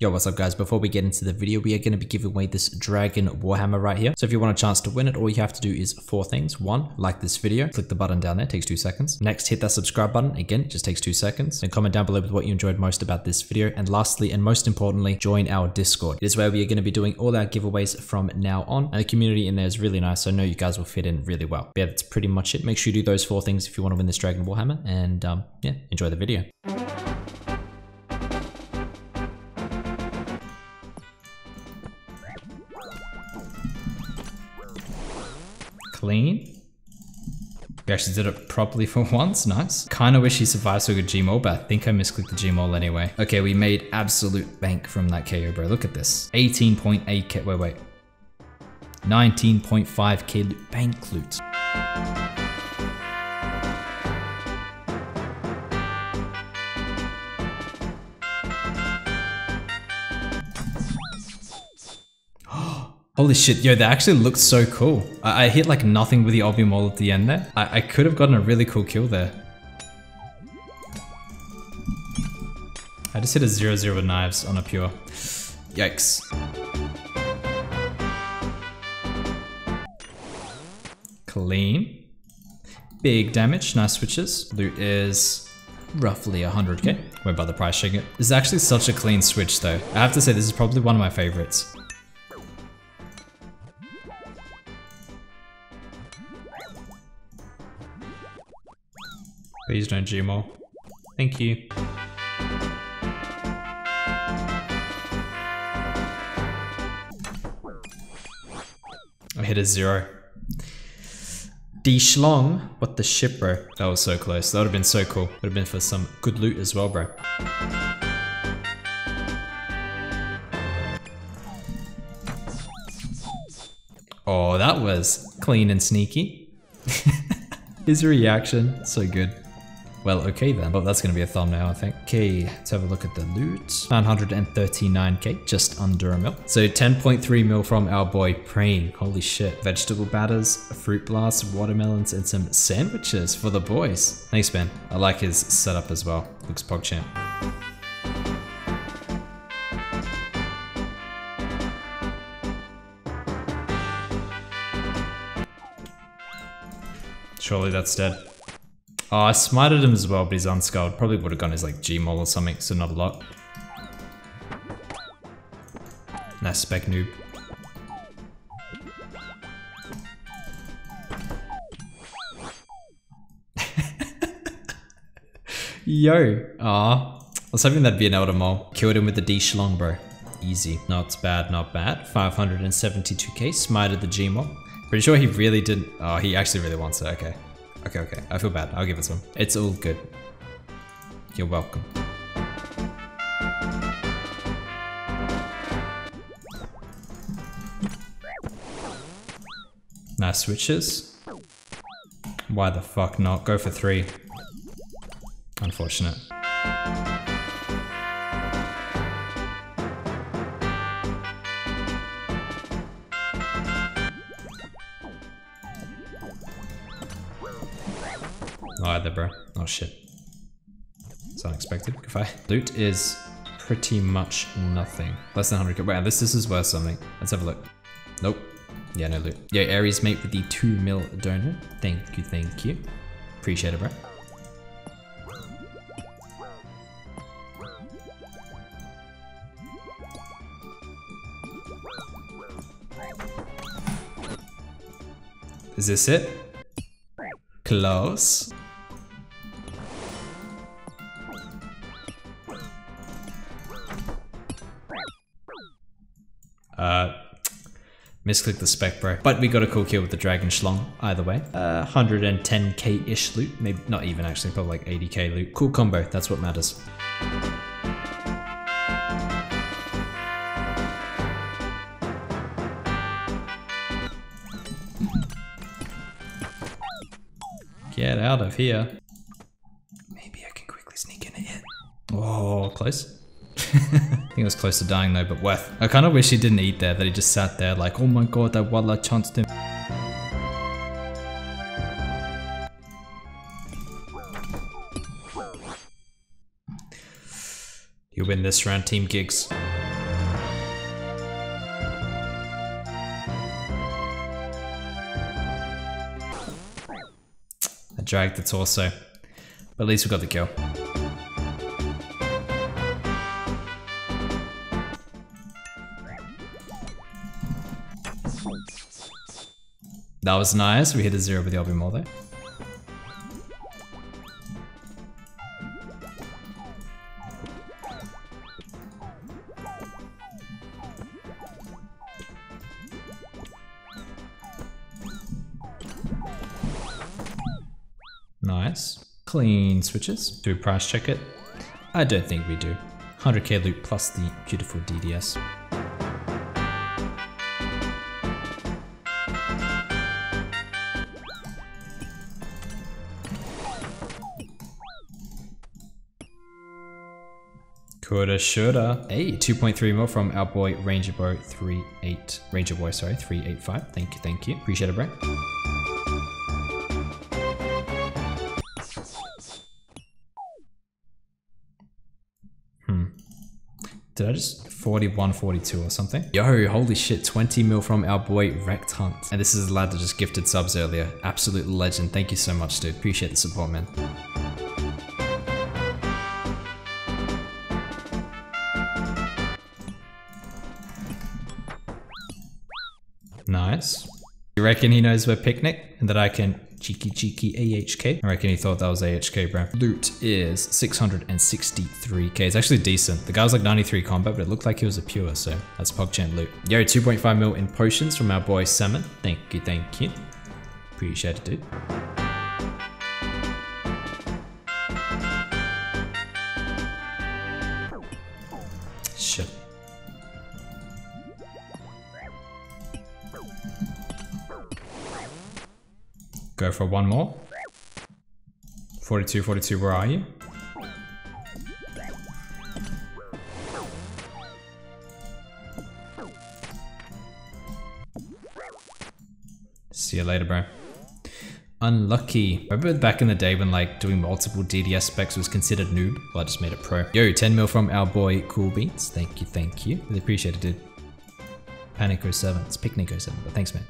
Yo, what's up guys? Before we get into the video, we are going to be giving away this Dragon Warhammer right here. So if you want a chance to win it, all you have to do is four things. One, like this video, click the button down there, takes two seconds. Next, hit that subscribe button, again, just takes two seconds. Then comment down below with what you enjoyed most about this video. And lastly, and most importantly, join our Discord. It is where we are going to be doing all our giveaways from now on. And the community in there is really nice, so I know you guys will fit in really well. But yeah, that's pretty much it. Make sure you do those four things if you want to win this Dragon Warhammer. And um, yeah, enjoy the video. Clean. We actually did it properly for once, nice. Kinda wish he survived so good Gmaul, but I think I misclicked the Gmaul anyway. Okay, we made absolute bank from that KO, bro. Look at this. 18.8k, wait, wait. 19.5k bank loot. Holy shit, yo, that actually looks so cool. I, I hit like nothing with the Obby Maul at the end there. I, I could have gotten a really cool kill there. I just hit a 0-0 knives on a pure. Yikes. Clean. Big damage, nice switches. Loot is roughly 100k. Won't bother pricing it. This is actually such a clean switch though. I have to say this is probably one of my favorites. Please don't Gmaul. Thank you. I hit a zero. D Schlong, what the ship, bro? That was so close. That would have been so cool. Would have been for some good loot as well, bro. Oh, that was clean and sneaky. His reaction, so good. Well, okay then. Well, that's gonna be a thumbnail, I think. Okay, let's have a look at the loot. 939k, just under a mil. So 10.3 mil from our boy Preen. Holy shit. Vegetable batters, fruit blasts, watermelons, and some sandwiches for the boys. Thanks, man. I like his setup as well. Looks PogChamp. Surely that's dead. Oh, I smited him as well, but he's unskulled. Probably would have gone as like Gmaul or something, so not a lot. Nice spec noob. Yo. ah, I was hoping that'd be an Elder Maul. Killed him with the D Shlong, bro. Easy. Not bad, not bad. 572k, smited the Gmaul. Pretty sure he really didn't. Oh, he actually really wants it. Okay. Okay, okay. I feel bad. I'll give it him. It's all good. You're welcome. Nice switches. Why the fuck not? Go for three. Unfortunate. Either, bro. Oh shit. It's unexpected. I loot is pretty much nothing. Less than 100k. Wow, this, this is worth something. Let's have a look. Nope. Yeah, no loot. Yo, Aries mate with the 2 mil donor. Thank you, thank you. Appreciate it, bro. Is this it? Close. Uh, misclick the spec, bro. But we got a cool kill with the Dragon Schlong, either way. Uh, 110k-ish loot. Maybe not even actually, probably like 80k loot. Cool combo, that's what matters. Get out of here. Maybe I can quickly sneak in here. Oh, close. I think it was close to dying though, but worth. I kind of wish he didn't eat there, that he just sat there like, oh my god, that Walla chanced him. You win this round, Team Gigs. I dragged the torso, but at least we got the kill. That was nice. We hit a zero with the Obby there. Nice. Clean switches. Do we price check it? I don't think we do. 100k loot plus the beautiful DDS. Coulda, shoulda. Hey, 2.3 mil from our boy Ranger Boy 38. Ranger Boy, sorry, 385. Thank you, thank you. Appreciate it, bro. Hmm. Did I just 41, 42 or something? Yo, holy shit, 20 mil from our boy Wrecked Hunt. And this is a lad that just gifted subs earlier. Absolute legend. Thank you so much, dude. Appreciate the support, man. Nice. You reckon he knows we're picnic and that I can cheeky cheeky AHK? I reckon he thought that was AHK, bro. Loot is 663k. It's actually decent. The guy was like 93 combat, but it looked like he was a pure, so that's PogChamp loot. Yo, 2.5 mil in potions from our boy Salmon. Thank you, thank you. Appreciate it, dude. Shit. Go for one more. 42, 42, where are you? See you later, bro. Unlucky. Remember back in the day when like doing multiple DDS specs was considered noob? Well, I just made it pro. Yo, 10 mil from our boy Cool Beats. Thank you, thank you. Really appreciate it, dude. Panic 07. It's Picnic 07, but thanks, man.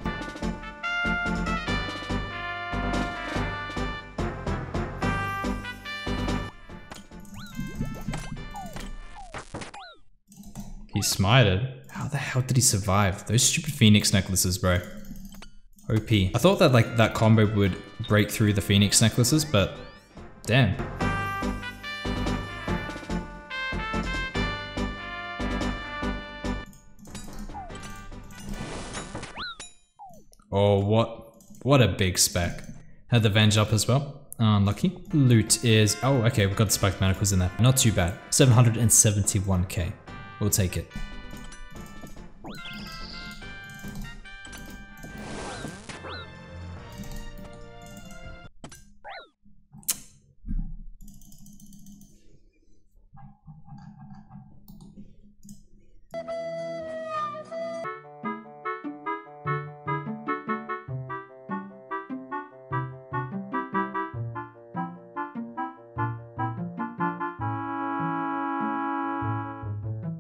He smited. How the hell did he survive? Those stupid phoenix necklaces, bro. OP. I thought that like that combo would break through the phoenix necklaces, but damn. Oh, what? What a big spec. Had the Venge up as well. Unlucky. Loot is, oh, okay, we've got the spiked manacles in there. Not too bad. 771k. We'll take it.